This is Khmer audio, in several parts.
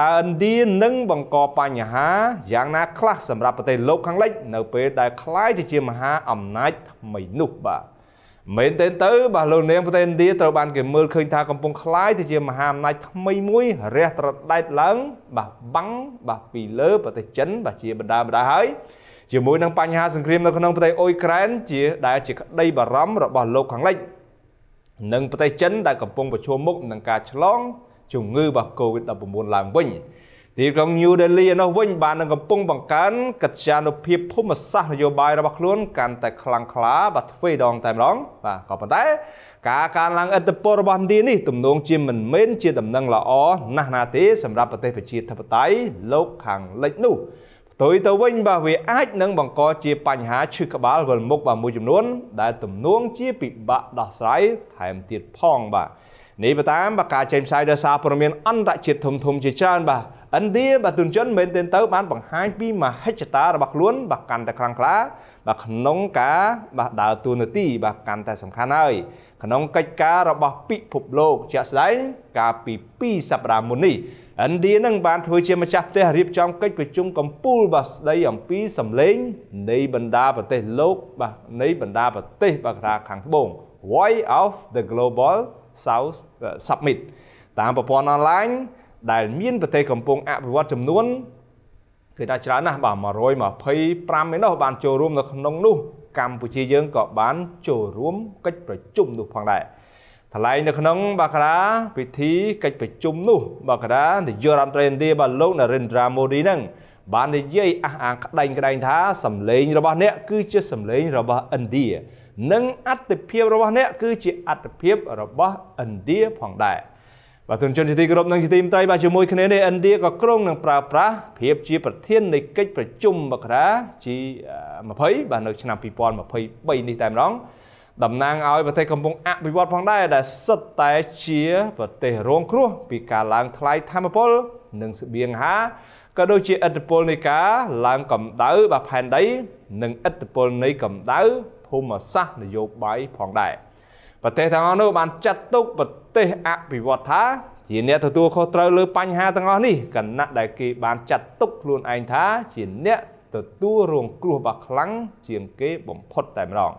តើឥណ្ឌានឹងបង្កបញ្ហាយ៉ាងណាខ្លះសម្រាប់ប្រទេសលោកខាងលិចនៅពេលដែលคล้ายទៅជាមហាអំណាចថ្មីនោះបាទមែនទេទៅបាទលោកនាងប្រទេសឥណ្ឌាត្រូវបានគេមើលឃើញថាកំពុងคล้ายទៅជាមហាអំណាចថ្មីមួយរះត្រដែតឡើងបាទបាំងបាទពីលើប្រទេសចិនបាទជាបណ្ដាបណ្ដាហើយជាមួយនឹងបញ្ហាសង្គ្រាមនៅក្នុងប្រទេសអ៊ុយក្រែនជាដែលជាក្តីបារម្ភរបស់លោកខាងលិចនិងប្រទេសចិនដែលកំពុងប្រឈមមុខនឹងការឆ្លង ជំងឺរបស់ COVID-19 ឡើងវិញទីក្រុង New Delhi នោះវិញបាននឹងកំពុងបង្កើនកិត្យានុភាពភូមិសាស្ត្រនយោបាយរបស់ខ្លួនកាន់តែខ្លាំងក្លាបាទទ្វេដងតែម្ដងបាទក៏ប៉ុន្តែការកើនឡើងឥទ្ធិពលរបស់ឥណ្ឌានេះទំនងជាមិនមែនជាដំណឹងល្អណាស់ណាទេសម្រាប់ប្រទេសប្រជាធិបតេយ្យលោកខាងលិចនោះផ្ទុយទៅវិញបាទវាអាចនឹងបង្កជាបញ្ហាឈឺក្បាលវិលមុខបាទមួយចំនួនដែលទំនងជាពិបាកដោះស្រាយថែមទៀតផងបាទ នេះបើតាមបការចេញផ្សាយដោយសារព័ត៌មានអន្តរជាតិធំធំជាច្រើនបាទឥណ្ឌាបាទទុនជនមែនទែនទៅបានបង្ហាញពីមហិច្ឆតារបស់ខ្លួនបាទកាន់តែខ្លាំងក្លាបាទក្នុងការបាទដើរតួនាទីបាទកាន់តែសំខាន់ហើយក្នុងកិច្ចការរបស់ពិភពលោកជាក់ស្ដែងកាលពី2សប្តាហ៍មុននេះឥណ្ឌានឹងបានធ្វើជាម្ចាស់ផ្ទះរៀបចំកិច្ចប្រជុំកំពូលបាទស្ដីអំពីសម្លេងនៃបណ្ដាប្រទេសលោកបាទនៃបណ្ដាប្រទេសបាទខាងត្បូង Voice of the Global South Summit តាមប្រព័ន្ធអនឡាញដែលមានប្រទេសកំពុងអភិវឌ្ឍចំនួនគឺថាច្រើនណាស់បាទ125ឯនោះបានចូលរួមនៅក្នុងនោះកម្ពុជាយើងក៏បានចូលរួមកិច្ចប្រជុំនោះផងដែរថ្លែងនៅក្នុងបាការាពិធីកិច្ចប្រជុំនោះបាការានាយករដ្ឋមន្ត្រីឥណ្ឌាបាទលោក Narendra Modi នឹងបាននិយាយអះអាងក្តែងក្តែងថាសម្លេងរបស់អ្នកគឺជាសម្លេងរបស់ឥណ្ឌា និងអត្តភាពរបស់អ្នកគឺជាអត្តភាពរបស់ឥណ្ឌាផងដែរបាទទុនជនជាទីគោរពនិងជាទីមេត្រីបាទជាមួយគ្នានេះឥណ្ឌាក៏ក្រុងនឹងប្រើប្រាស់ភាពជាប្រធាននៃកិច្ចប្រជុំមករា G20 បាទនៅឆ្នាំ2023នេះតែម្ដងតំណាងឲ្យប្រទេសកំពុងអភិវឌ្ឍផងដែរដែលសិតតែជាប្រទេសរងគ្រោះពីការឡើងថ្លៃធម្មពល និងស្បៀងអាហារក៏ដូចជាឥទ្ធិពលនៃការឡើងកម្ដៅបាទផែនដី និងឥទ្ធិពលនៃកម្ដៅភូ មិសាស្ត្រនយោបាយផងដែរប្រទេសទាំងអស់នោះបានចាត់ទុកប្រទេសអភិវឌ្ឍថាជាអ្នកទទួលខុសត្រូវលើបញ្ហាទាំងអស់នេះគណៈដែលគេបានចាត់ទុកខ្លួនឯងថាជាអ្នកទទួលរងគ្រោះបាក់ខ្លាំងជាងគេបំផុតតែម្ដង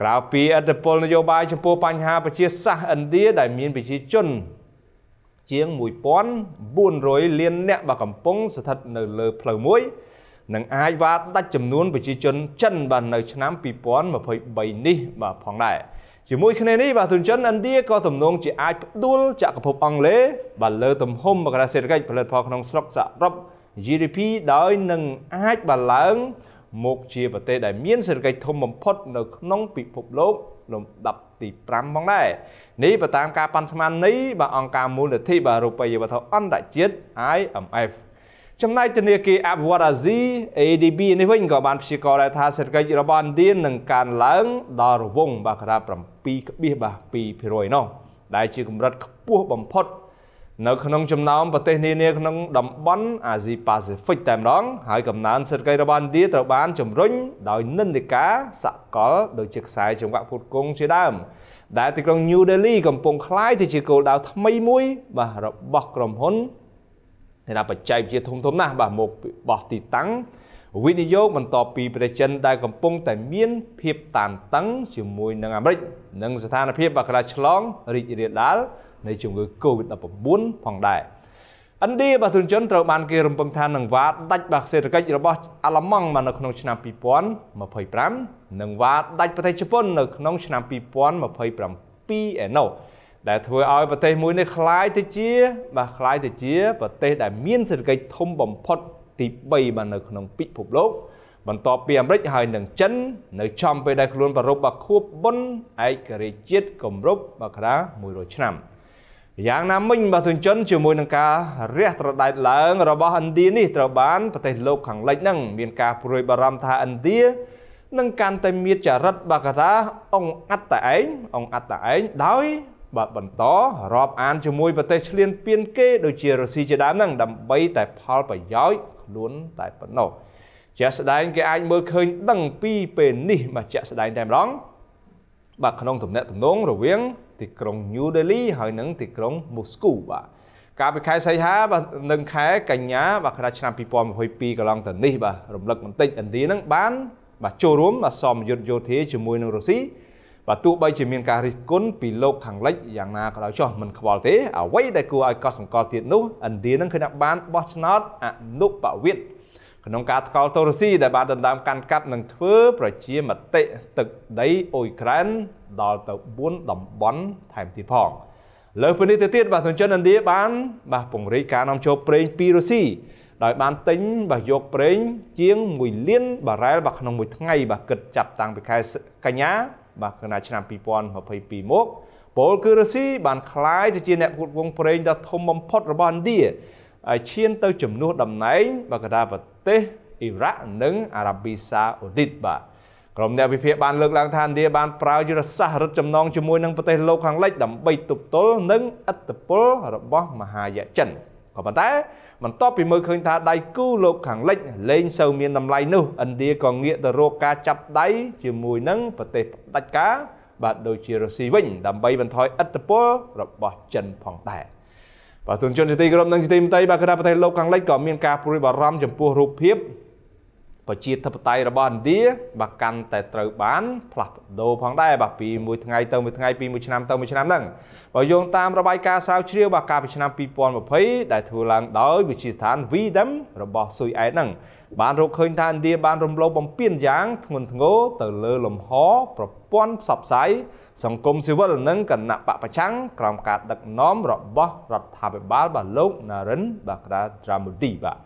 ក្រៅពីអធិបុលនយោបាយចំពោះបញ្ហាប្រជាសាស្ត្រឥណ្ឌាដែលមានប្រជាជនជាង1400លានអ្នកបាទកំពុងស្ថិតនៅលើផ្លូវមួយ នឹងអាចវាតដាច់ចំនួនប្រជាជនចិនបាទនៅឆ្នាំ2023នេះបាទផងដែរជាមួយគ្នានេះបាទទុនចិនឥណ្ឌាក៏ទំនងជាអាចផ្ដួលចក្រភពអង់គ្លេសបាទលើទំហំបក្រាសេដ្ឋកិច្ចផលិតផលក្នុងស្រុកសរុប GDP ដោយនឹងអាចបាទឡើងមកជាប្រទេសដែលមានសេដ្ឋកិច្ចធំបំផុតនៅក្នុងពិភពលោកលំដាប់ទី5ផងដែរនេះបើតាមការប៉ាន់ស្មាននេះបាទអង្គការមូលនិធិបាទរូបិយវត្ថុអន្តរជាតិ IMF ចំណែកធនាគារអភិវឌ្ឍអាស៊ី ADB នេះវិញក៏បានព្យាករណ៍ដែរថាសេដ្ឋកិច្ចរបស់ឥណ្ឌានឹងកើនឡើងដល់រង្វង់បាទក្រា7.2បាទ2%នោះដែលជាកម្រិតខ្ពស់បំផុត នៅក្នុងចំណោមប្រទេសនានាក្នុងតំបន់អាស៊ីប៉ាស៊ីហ្វិកតែម្ដងហើយកំណើនសេដ្ឋកិច្ចរបស់ឥណ្ឌាត្រូវបានជំរុញដោយនិន្នាការសកលដូចជាខ្សែចង្វាក់ពុតគង់ជាដើមដែលទីក្រុង New Delhi កំពុងคล้ายទៅជាគោលដៅថ្មីមួយបាទរបស់ក្រុមហ៊ុន ដែលបច្ចេកវិទ្យាធំធំណាស់បាទមកបោះទីតាំងវិនិយោគបន្ទាប់ពីប្រទេសចិនដែលកំពុងតែមានភាពតានតឹងជាមួយនឹងអាមេរិកនិងស្ថានភាពបាក់ក្រាឆ្លងរីករាលដាលនៃជំងឺ Covid-19 ផងដែរឥណ្ឌាបាទទុនជនត្រូវបានគេរំពឹងថានឹងវាដាច់បាក់សេដ្ឋកិច្ចរបស់អាល្លឺម៉ង់មកនៅក្នុងឆ្នាំ2025និងវាដាច់ប្រទេសជប៉ុននៅក្នុងឆ្នាំ2027ឯណោះ ដែលធ្វើឲ្យប្រទេសមួយនេះคล้ายទៅជាបាទคล้ายទៅជាប្រទេសដែលមានសេដ្ឋកិច្ចធំបំផុតទី3បាទនៅក្នុងពិភពលោកបន្ទាប់ពីអាមេរិកហើយនិងចិន នៅចំពេលដែលខ្លួនប្ររពបាខួបបុណ្យឯករាជ្យជាតិគម្រប់បាក្រា100ឆ្នាំយ៉ាងណាមិញបាទទុនជនជាមួយនឹងការរះត្រដែតឡើងរបស់ឥណ្ឌានេះត្រូវបានប្រទេសលោកខាងលិចហ្នឹងមានការព្រួយបារម្ភថាឥណ្ឌានឹងកាន់តែមានចរិតបាការាអង្គអត្តឯងអង្គអត្តឯងដោយ បាទបន្តរាប់អានជាមួយប្រទេសឈ្លានពានគេដូចជារុស្ស៊ីជាដើមហ្នឹងដើម្បីតែផលប្រយោជន៍ខ្លួនតែប៉ុណ្ណោះជាក់ស្ដែងគេអាចមើលឃើញដឹងពីពេលនេះបាទជាក់ស្ដែងតែម្ដងបាទក្នុងទំនាក់ទំនងរវាងទីក្រុង New Delhi ហើយនិងទីក្រុង Moscow បាទកាលពីខែសីហាបាទនិងខែកញ្ញាបាទខែឆ្នាំ2022កន្លងទៅនេះបាទរំលឹកបន្តិចឥណ្ឌានឹងបានបាទចូលរួមបាទសមយុទ្ធយោធាជាមួយនឹងរុស្ស៊ី បាទទោះបីជាមានការរិះគន់ពីលោកខាងលិចយ៉ាងណាក៏ដោយចុះមិនខ្វល់ទេអ្វីដែលគួរឲ្យកត់សម្គាល់ទៀតនោះឥណ្ឌានឹងឃើញថាបានបោះឆ្នោតអនុបវិតក្នុងការថ្កោលទោរុស្ស៊ីដែលបានដណ្ដើមកាន់កាប់និងធ្វើប្រជាមតិទឹកដីអ៊ុយក្រែនដល់ទៅ4តំបន់ថែមទៀតផងលើពីនេះទៅទៀតបាទទន្ចិនឥណ្ឌាបានបាទពង្រីកការនាំចូលប្រេងពីរុស្ស៊ីដោយបានទិញបាទយកប្រេងជាង1លានបារ៉ែលបាទក្នុងមួយថ្ងៃបាទគិតចាប់តាំងពីខែកញ្ញា បាទក្នុងឆ្នាំ2022មកពលគឺរុស្ស៊ីបានคล้ายទៅជាអ្នកផ្គត់ផ្គង់ប្រេងដ៏ធំបំផុតរបស់ឥណ្ឌាហើយឈានទៅជំនួសតំណែងបាទកណ្ដាលប្រទេសអ៊ីរ៉ាក់និងអារ៉ាប៊ីសាអូឌីតបាទក្រុមអ្នកវិភាគបានលើកឡើងថាឥណ្ឌាបានប្រើយុទ្ធសាស្ត្ររឹតចំណងជាមួយនឹងប្រទេសលោកខាងលិចដើម្បីទប់ទល់នឹងឥទ្ធិពលរបស់មហាយៈចិន ក៏ប៉ុន្តែបន្ទាប់ពីមើលឃើញថាដៃគូលោកខាងលិចលែងសូវមានតម្លៃនោះឥណ្ឌាក៏ងាកទៅរកការចាប់ដៃជាមួយនឹងប្រទេសផ្ដាច់ការបាទដូចជារុស្ស៊ីវិញដើម្បីបន្ថយឥទ្ធិពលរបស់ចិនផងដែរបាទទុនជនជាទីគោរពនិងជាទីមេត្រីបាទគណៈប្រទេសលោកខាងលិចក៏មានការព្រួយបារម្ភចំពោះរូបភាព ប្រជាធិបតេយ្យរបស់ឥណ្ឌាបាទកាន់តែត្រូវបានផ្លាស់ប្ដូរផងដែរបាទពីមួយថ្ងៃទៅមួយថ្ងៃពីមួយឆ្នាំទៅមួយឆ្នាំហ្នឹងបើយោងតាមរបាយការណ៍ស្រាវជ្រាវបាទកាលពីឆ្នាំ2020ដែលធ្វើឡើងដោយវិទ្យាស្ថាន VDM របស់ស៊ុយអែតហ្នឹងបានរកឃើញថាឥណ្ឌាបានរំលោភបំពានយ៉ាងធ្ងន់ធ្ងរទៅលើលំហប្រព័ន្ធផ្សព្វផ្សាយសង្គមស៊ីវិលនិងគណៈបកប្រឆាំងក្រោមការដឹកនាំរបស់រដ្ឋាភិបាលបាទលោក Naren Bakra Dramudi បាទ